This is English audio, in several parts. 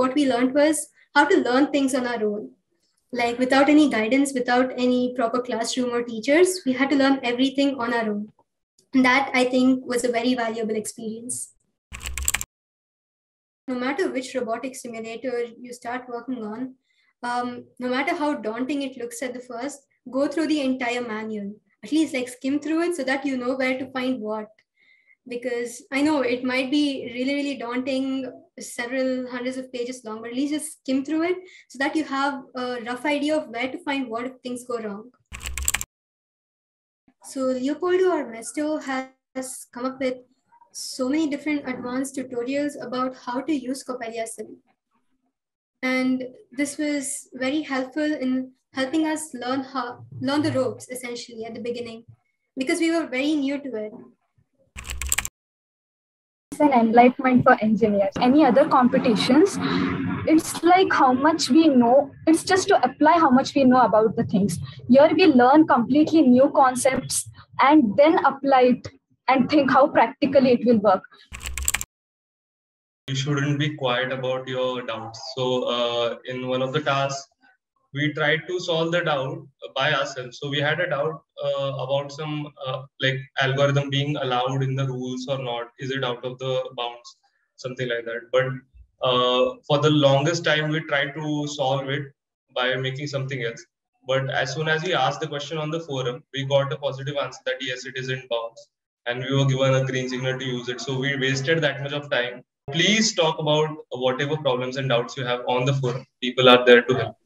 what we learned was how to learn things on our own. Like without any guidance, without any proper classroom or teachers, we had to learn everything on our own. And that I think was a very valuable experience. No matter which robotic simulator you start working on, um, no matter how daunting it looks at the first, go through the entire manual. At least like skim through it so that you know where to find what because I know it might be really, really daunting, several hundreds of pages long, but at least just skim through it so that you have a rough idea of where to find what if things go wrong. So Leopoldo Armesto has come up with so many different advanced tutorials about how to use CoppeliaSim. And this was very helpful in helping us learn how learn the ropes essentially at the beginning because we were very new to it an enlightenment for engineers. Any other competitions, it's like how much we know. It's just to apply how much we know about the things. Here we learn completely new concepts and then apply it and think how practically it will work. You shouldn't be quiet about your doubts. So, uh, in one of the tasks, we tried to solve the doubt by ourselves. So we had a doubt uh, about some uh, like algorithm being allowed in the rules or not. Is it out of the bounds? Something like that. But uh, for the longest time, we tried to solve it by making something else. But as soon as we asked the question on the forum, we got a positive answer that yes, it is in bounds, and we were given a green signal to use it. So we wasted that much of time. Please talk about whatever problems and doubts you have on the forum. People are there to help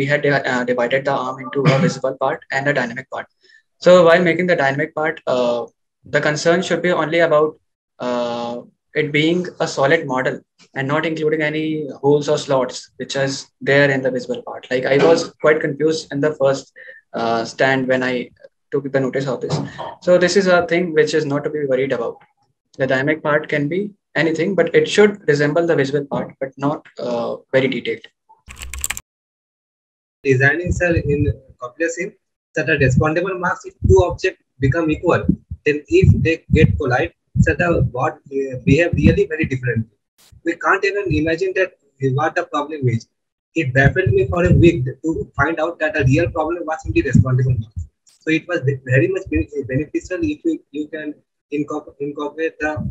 we had uh, divided the arm into a visible part and a dynamic part. So while making the dynamic part, uh, the concern should be only about uh, it being a solid model and not including any holes or slots, which is there in the visible part. Like I was quite confused in the first uh, stand when I took the notice of this. So this is a thing which is not to be worried about. The dynamic part can be anything, but it should resemble the visible part, but not uh, very detailed designing cell in CoppeliaSim that respondable mask if two objects become equal, then if they get collide, so a what uh, behave really very differently. We can't even imagine that uh, what the problem is. It baffled me for a week to find out that the real problem was in the respondable mask. So it was very much beneficial if you, you can incorporate the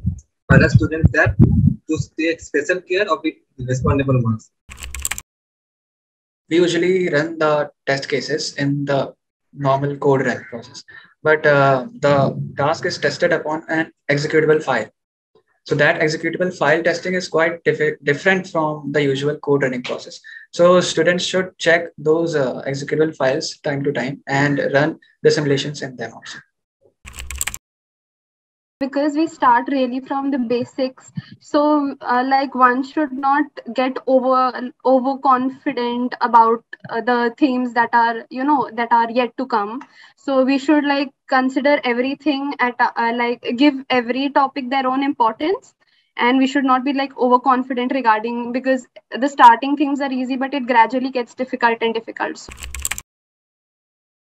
other students that to take special care of the respondable mask we usually run the test cases in the normal code run process, but uh, the task is tested upon an executable file. So that executable file testing is quite diff- different from the usual code running process. So students should check those uh, executable files time to time and run the simulations in them also because we start really from the basics. So uh, like one should not get over overconfident about uh, the themes that are you know that are yet to come. So we should like consider everything at uh, like give every topic their own importance and we should not be like overconfident regarding because the starting things are easy but it gradually gets difficult and difficult. So.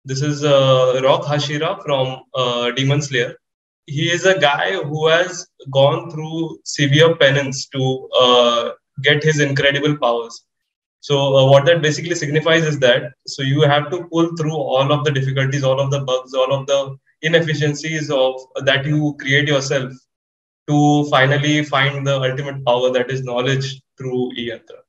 this is uh, rock hashira from uh, demon slayer he is a guy who has gone through severe penance to uh, get his incredible powers. So uh, what that basically signifies is that so you have to pull through all of the difficulties, all of the bugs, all of the inefficiencies of that you create yourself to finally find the ultimate power that is knowledge through E-Yantra.